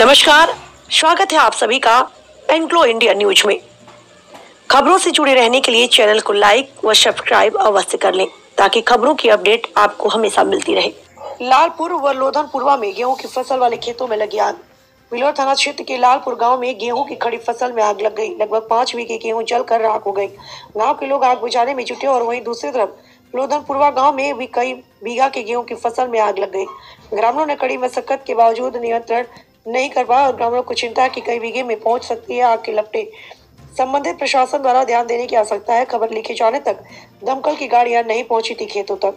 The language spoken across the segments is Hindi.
नमस्कार, स्वागत है आप सभी का एंग्लो इंडिया न्यूज़ में। खबरों से जुड़े रहने के लिए चैनल को लाइक व सब्सक्राइब अवश्य कर लें, ताकि खबरों की अपडेट आपको हमेशा मिलती रहे। लालपुर व लोधनपुरवा में गेहूँ की फ़सल वाले खेतों में लगी आग। बिलोर थाना क्षेत्र के लालपुर गाँव में गेहूँ की खड़ी फ़सल में आग लग गई। लगभग पाँच बीघे गेहूँ जलकर राख हो गई। गाँव के लोग आग बुझाने में जुटे और वहीं दूसरी तरफ़ लोधनपुरवा गाँव में भी कई बीघा के गेहूँ की फ़सल में आग लग गई। ग्रामीणों ने कड़ी मशक्कत के बावजूद नियंत्रण नहीं कर पाया और ग्रामीणों को चिंता की कई बीघे में पहुँच सकती है आग के लपटे। संबंधित प्रशासन द्वारा ध्यान देने की आवश्यकता है। खबर लिखे जाने तक दमकल की गाड़ियाँ नहीं पहुँची थी खेतों तक।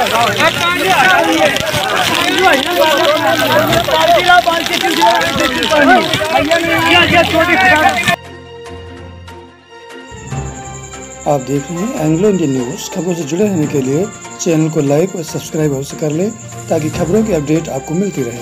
आप देख रहे हैं एंग्लो इंडियन न्यूज़। खबरों से जुड़े रहने के लिए चैनल को लाइक और सब्सक्राइब अवश्य कर लें ताकि खबरों की अपडेट आपको मिलती रहे।